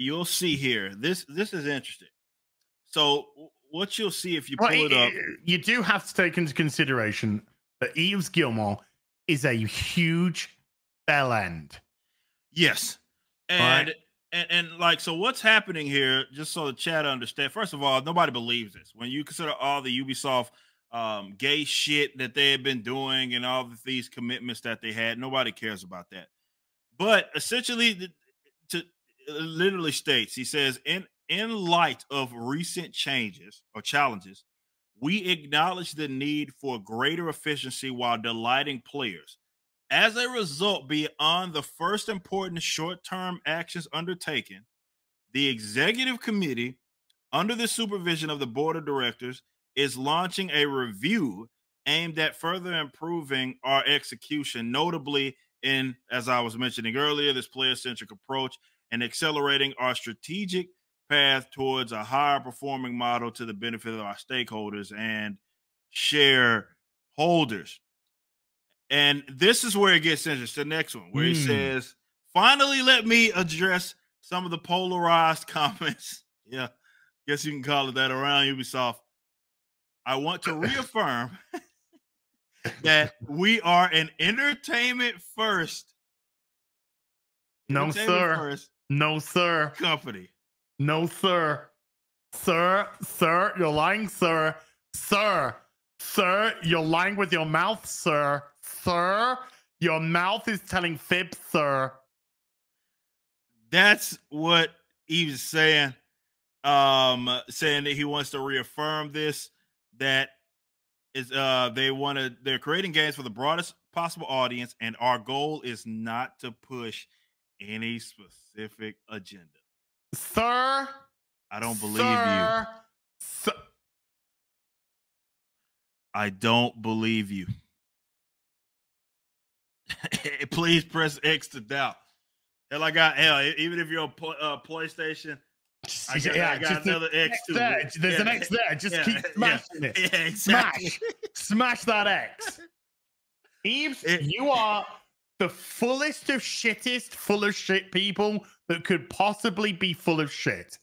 you'll see here. This this is interesting. So what you'll see if you pull well, it up, you do have to take into consideration that Yves Guillemot is a huge bell end. Yes, and right. and and like so, what's happening here? Just so the chat understand. First of all, nobody believes this. When you consider all the Ubisoft um, gay shit that they have been doing and all of these commitments that they had, nobody cares about that. But essentially, to literally states, he says, in in light of recent changes or challenges, we acknowledge the need for greater efficiency while delighting players. As a result, beyond the first important short term actions undertaken, the executive committee, under the supervision of the board of directors, is launching a review aimed at further improving our execution, notably in, as I was mentioning earlier, this player centric approach and accelerating our strategic path towards a higher performing model to the benefit of our stakeholders and shareholders. And this is where it gets interesting. The next one, where he hmm. says, finally, let me address some of the polarized comments. yeah, guess you can call it that around Ubisoft. I want to reaffirm that we are an entertainment first. No, entertainment sir. First no, sir. Company. No, sir. Sir, sir, you're lying, sir. Sir, sir, you're lying with your mouth, sir. Sir, your mouth is telling fibs, sir. That's what he was saying. Um, saying that he wants to reaffirm this, that is uh they want to they're creating games for the broadest possible audience, and our goal is not to push any specific agenda. Sir, I don't believe sir, you. Sir. I don't believe you. Please press X to doubt. Hell, I got hell. Even if you're on uh, PlayStation, I got, yeah, I got another X too. There. There's yeah. an X there. Just yeah. keep smashing it. Yeah, exactly. Smash, smash that X. Yves, it, you are the fullest of shittest, full of shit people that could possibly be full of shit.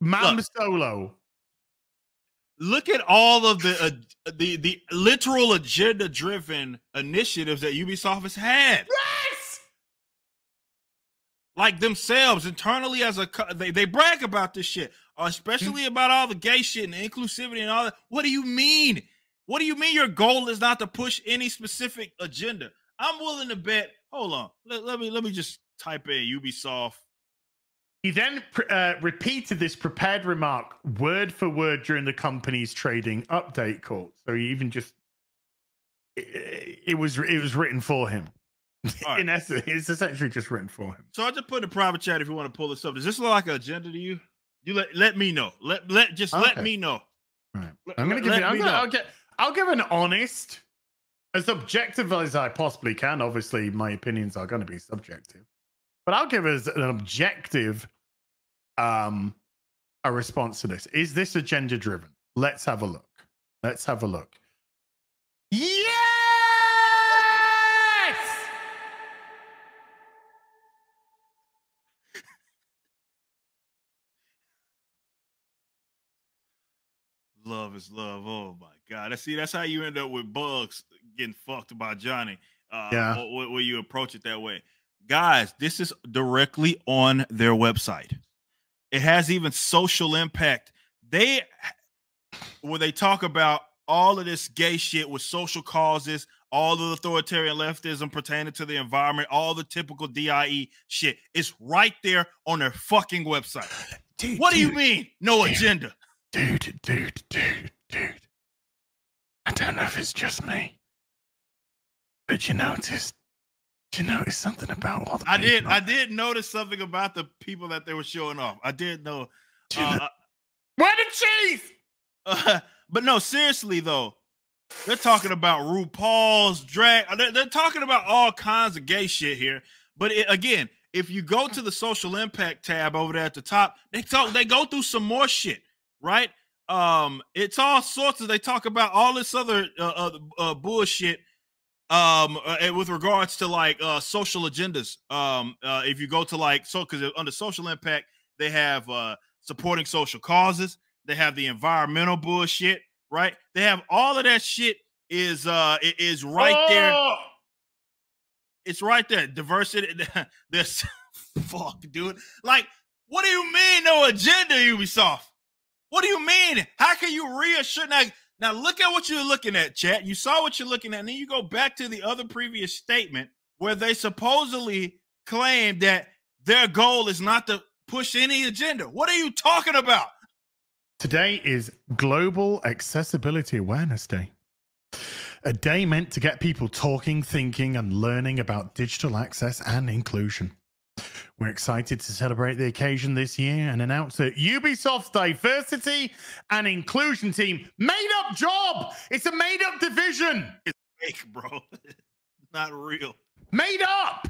Mam Solo look at all of the uh, the the literal agenda driven initiatives that Ubisoft has had. Yes. Like themselves internally as a they, they brag about this shit, especially about all the gay shit and inclusivity and all that. What do you mean? What do you mean your goal is not to push any specific agenda? I'm willing to bet. Hold on. Let, let me let me just type in Ubisoft he then uh, repeated this prepared remark word for word during the company's trading update call. So he even just it, it was it was written for him. Right. in essence, it's essentially just written for him. So I just put in a private chat if you want to pull this up. Does this look like an agenda to you? You let let me know. Let let just okay. let me know. Right. I'm gonna give you. I'm gonna, I'll get. I'll give an honest, as objective as I possibly can. Obviously, my opinions are going to be subjective. But I'll give us an objective um a response to this. Is this agenda driven? Let's have a look. Let's have a look. Love is love. Oh my god! I see. That's how you end up with bugs getting fucked by Johnny. Uh, yeah. Where you approach it that way guys, this is directly on their website. It has even social impact. They where they talk about all of this gay shit with social causes, all the authoritarian leftism pertaining to the environment, all the typical DIE shit. It's right there on their fucking website. Dude, what dude, do you mean? No dude, agenda. Dude, dude, dude, dude. I don't know if it's just me. But you noticed you notice something about all the I did. I did notice something about the people that they were showing off. I did know. Uh, uh, Where the cheese? Uh, but no, seriously though, they're talking about RuPaul's drag. Uh, they're, they're talking about all kinds of gay shit here. But it, again, if you go to the social impact tab over there at the top, they talk. They go through some more shit, right? Um, it's all sorts of. They talk about all this other uh, uh, uh bullshit um uh, with regards to like uh social agendas um uh if you go to like so because under social impact they have uh supporting social causes they have the environmental bullshit right they have all of that shit is uh is right oh! there it's right there diversity this fuck dude like what do you mean no agenda ubisoft what do you mean how can you reassure now now look at what you're looking at, chat. You saw what you're looking at, and then you go back to the other previous statement where they supposedly claim that their goal is not to push any agenda. What are you talking about? Today is Global Accessibility Awareness Day. A day meant to get people talking, thinking, and learning about digital access and inclusion. We're excited to celebrate the occasion this year and announce that Ubisoft's diversity and inclusion team made up job. It's a made up division. It's fake, bro. Not real. Made up.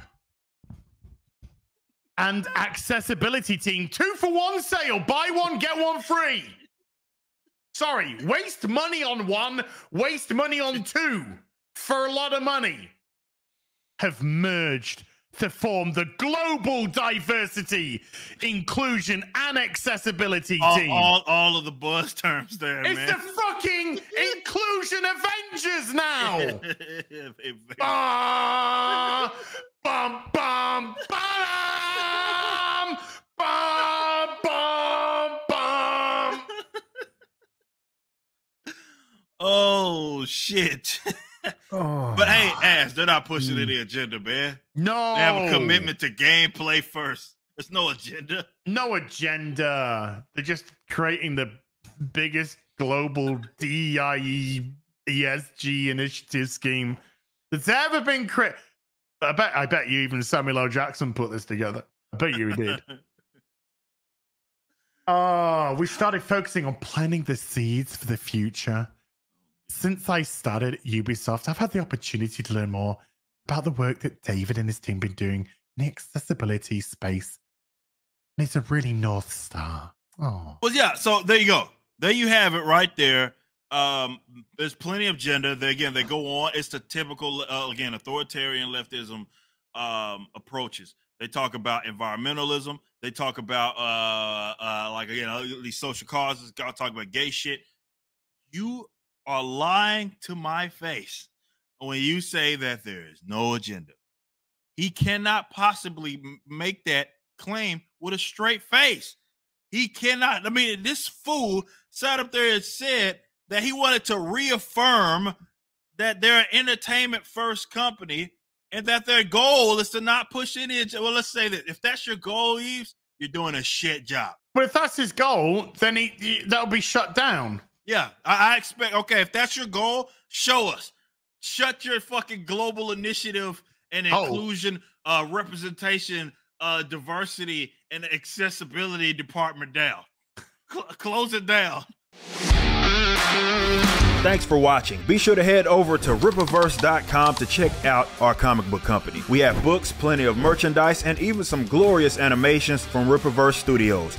And accessibility team, two for one sale. Buy one, get one free. Sorry, waste money on one, waste money on two for a lot of money. Have merged to form the global diversity, inclusion, and accessibility all, team. All, all of the buzz terms there, it's man. the fucking inclusion Avengers now. bah, bum, bum, bum, bum, bum, bum. Oh shit. oh. But hey, ass, they're not pushing mm. any agenda, man. No. They have a commitment to gameplay first. There's no agenda. No agenda. They're just creating the biggest global DIE ESG initiative scheme that's ever been created. I bet I bet you even Samuel L. Jackson put this together. I bet you he did. oh, we started focusing on planting the seeds for the future since I started Ubisoft, I've had the opportunity to learn more about the work that David and his team been doing in the accessibility space. And it's a really North Star. Oh. Well, yeah. So there you go. There you have it right there. Um, there's plenty of gender. They, again, they go on. It's the typical, uh, again, authoritarian leftism um, approaches. They talk about environmentalism. They talk about, uh, uh, like, again, these social causes. Talk about gay shit. You are lying to my face when you say that there is no agenda. He cannot possibly make that claim with a straight face. He cannot. I mean, this fool sat up there and said that he wanted to reaffirm that they're an entertainment first company and that their goal is to not push any. Well, let's say that if that's your goal, Yves, you're doing a shit job. But if that's his goal, then he, he that'll be shut down. Yeah, I, I expect. Okay, if that's your goal, show us. Shut your fucking global initiative and oh. inclusion, oh. uh, representation, uh, diversity, and accessibility department down. Cl- close it down. Thanks for watching. Be sure to head over to Rippaverse.com to check out our comic book company. We have books, plenty of merchandise, and even some glorious animations from Rippaverse Studios.